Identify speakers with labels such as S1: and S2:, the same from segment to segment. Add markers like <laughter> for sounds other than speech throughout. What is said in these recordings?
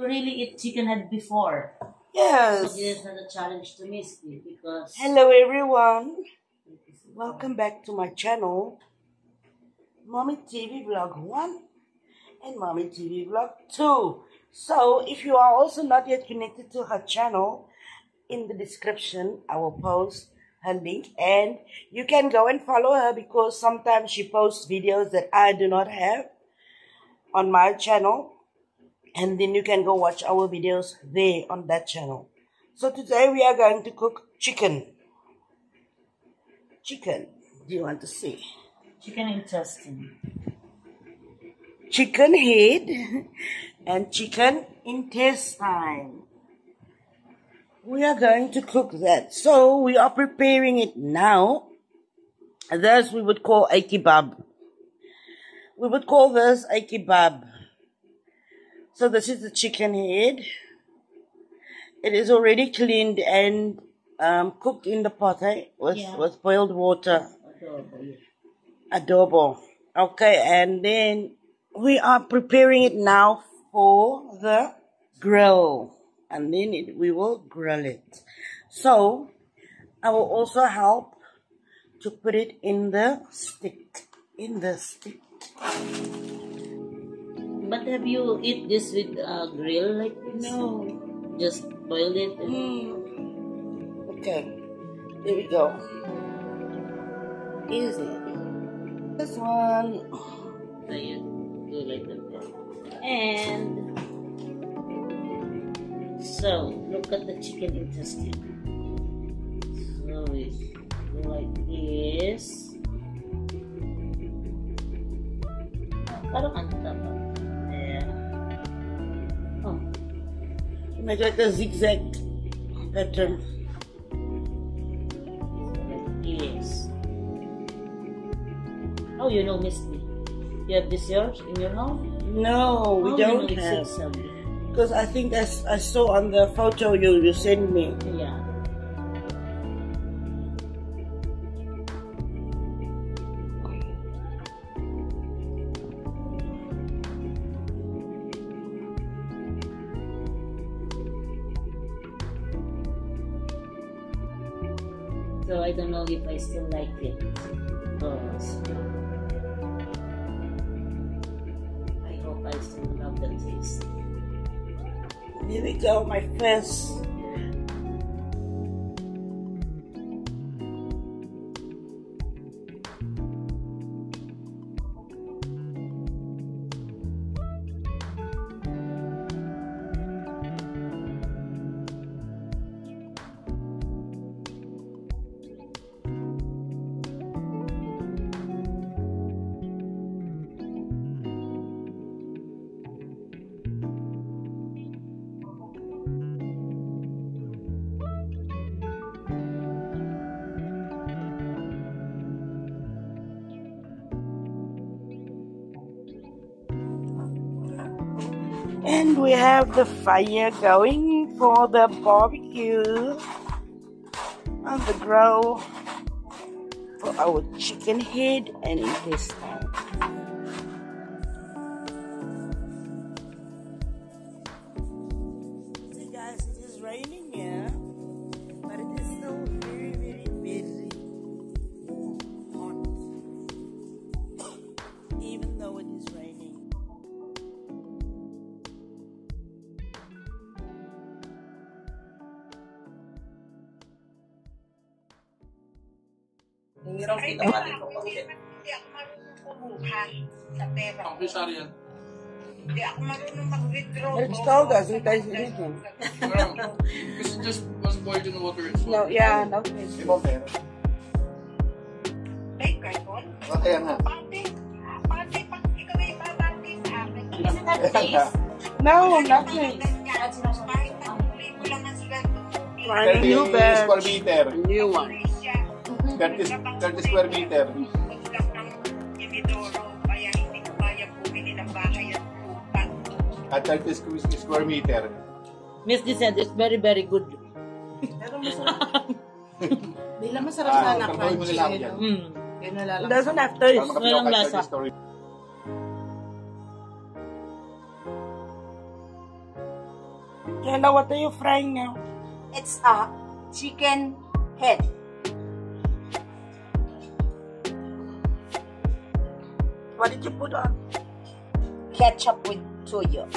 S1: really eat chicken head before.
S2: Yes.
S1: Yes. not a challenge to me because
S2: Hello everyone. Welcome back to my channel. Mommy TV Vlog 1 and Mommy TV Vlog 2. So if you are also not yet connected to her channel, in the description I will post her link and you can go and follow her because sometimes she posts videos that I do not have on my channel and then you can go watch our videos there on that channel. So today we are going to cook chicken. Chicken. Do you want to see?
S1: chicken intestine.
S2: Chicken head and chicken intestine. We are going to cook that. So we are preparing it now. This we would call a kebab. We would call this a kebab. So this is the chicken head. It is already cleaned and um, cooked in the pot eh? with,
S1: Yeah.
S2: with boiled water
S1: Adobo,
S2: adobo. Okay, and then we are preparing it now for the grill, and then it, we will grill it. So I will also help to put it in the stick. In the stick.
S1: But have you eat this with a grill like this?
S2: No.
S1: Just boiled it and
S2: Hmm. Okay. Here we go. Easy. This one.
S1: do like that. And so look at the chicken intestine. So we go like this. Parang ang
S2: Make like a zigzag pattern.
S1: this. Oh, you know Miss Dee. You have this yours in your home?
S2: No, we
S1: oh,
S2: don't
S1: you know,
S2: have. Because I think I, I saw on the photo you, you sent me.
S1: yeah. So I don't know if I still like it. But I hope I still love the taste.
S2: Here we go, my first. And we have the fire going for the barbecue on the grill for our chicken head and intestine. Ikaw,
S3: kita pa rin ko.
S4: Hindi ako marunong kumuha sa pera.
S3: Ang pisari ah. yan.
S4: Hindi ako marunong mag-withdraw.
S2: Herbs told us, hindi tayo
S3: sinito. Kasi just was boiled in water.
S2: No, yeah, no.
S5: Di ba pera?
S4: Ay, kayon.
S5: Ah, kaya nga.
S4: Pati, pati, pag ikaw ay babati sa akin.
S6: Isn't that <laughs> face?
S2: No, nothing.
S4: That's not
S2: Find a new bed. New one.
S5: 30, 30 square meter.
S4: At
S5: 30 square meter.
S1: Miss Descent is very, very good.
S6: Pero masarap. <laughs> Bila masarap
S5: ah,
S6: sana crunchy.
S5: Yun,
S6: eh,
S1: mm.
S6: yun nalalang.
S2: Doesn't have taste.
S1: Walang lasa.
S5: Story.
S2: Kayla, what are you frying now?
S4: It's a chicken head.
S2: What did you put on?
S4: Ketchup with toyo.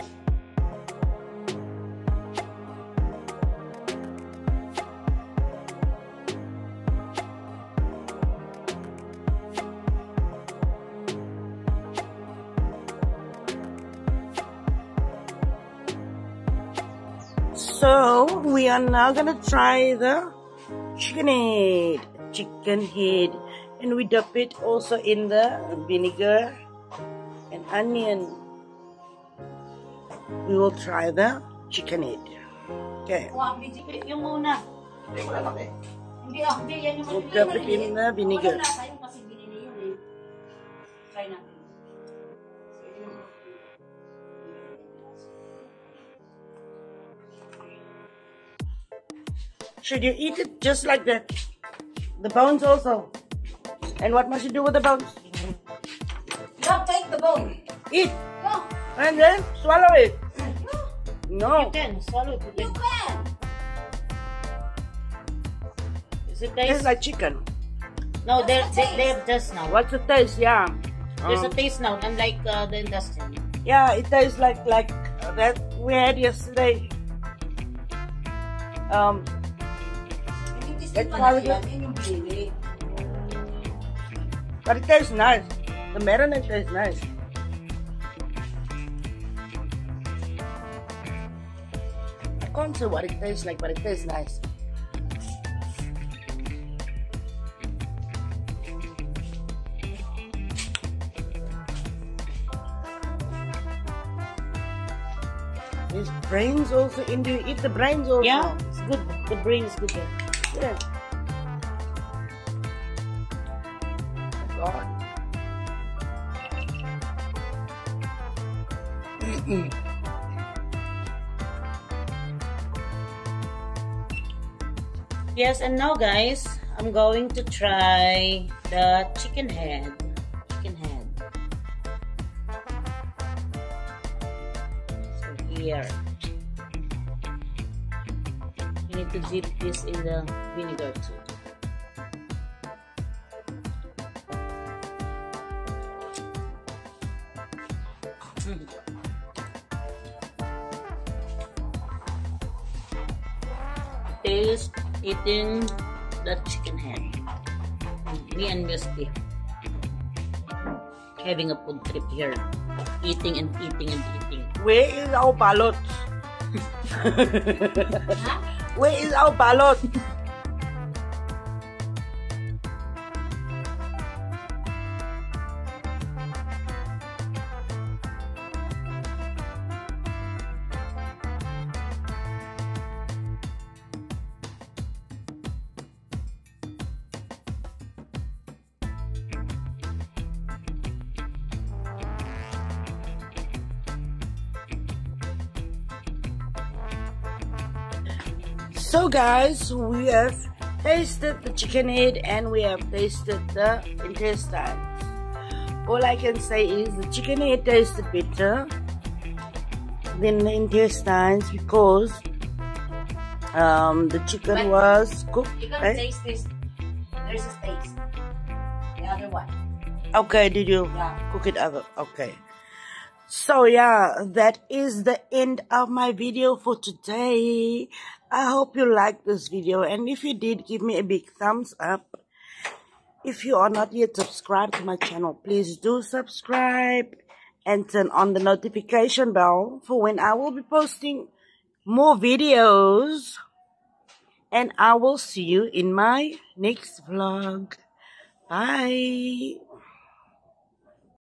S2: So we are now gonna try the chicken head, chicken head, and we dip it also in the vinegar and onion. We will try the chicken head. Okay,
S1: Wah, BGP, yung una. Hindi, hindi, yan yung
S2: we'll dip it in the vinegar.
S1: Wala na, yung kasi binili yun. Try natin.
S2: Should you eat it just like that? The bones also. And what must you do with the bones?
S1: Don't take the bone.
S2: Eat
S1: No,
S2: and then swallow it. No.
S1: you can swallow it. You can. Is it
S2: Tastes
S1: taste?
S2: like chicken.
S1: no, they they they have taste now.
S2: What's the taste? Yeah.
S1: There's a
S2: Um,
S1: taste now, unlike uh, the intestine.
S2: Yeah, it tastes like like that we had yesterday. Um, It's probably good. But it tastes nice. The marinade tastes nice. I can't say what it tastes like, but it tastes nice. There's brains also in. You eat the brains also?
S1: Yeah, it's good. The brain is good there.
S2: Yeah. God.
S1: Yes, and now guys, I'm going to try the chicken head. Chicken head. So here. You need to dip this in the vinegar too. Taste eating the chicken head. Me and Miss Dee having a food trip here. Eating and eating and eating.
S2: Where is our balot? <laughs> Where is our balot? So guys, we have tasted the chicken head and we have tasted the intestines. All I can say is the chicken head tasted better than the intestines because um, the chicken
S1: But
S2: was cooked.
S1: You can
S2: right?
S1: taste this. There's a taste. The other one.
S2: Okay, did you
S1: Yeah.
S2: cook it other? Okay. So yeah, that is the end of my video for today. I hope you liked this video and if you did, give me a big thumbs up. If you are not yet subscribed to my channel, please do subscribe and turn on the notification bell for when I will be posting more videos. And I will see you in my next vlog. Bye.